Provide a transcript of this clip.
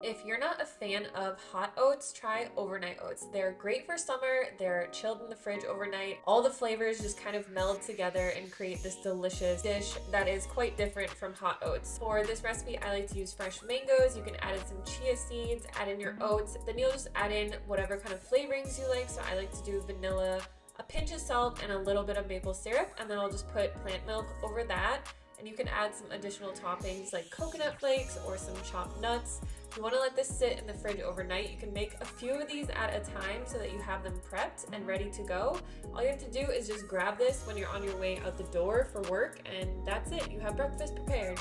If you're not a fan of hot oats, try overnight oats. They're great for summer, they're chilled in the fridge overnight. All the flavors just kind of meld together and create this delicious dish that is quite different from hot oats. For this recipe, I like to use fresh mangoes. You can add in some chia seeds, add in your oats, then you'll just add in whatever kind of flavorings you like. So I like to do vanilla, a pinch of salt, and a little bit of maple syrup, and then I'll just put plant milk over that and you can add some additional toppings like coconut flakes or some chopped nuts. You want to let this sit in the fridge overnight, you can make a few of these at a time so that you have them prepped and ready to go. All you have to do is just grab this when you're on your way out the door for work and that's it. You have breakfast prepared.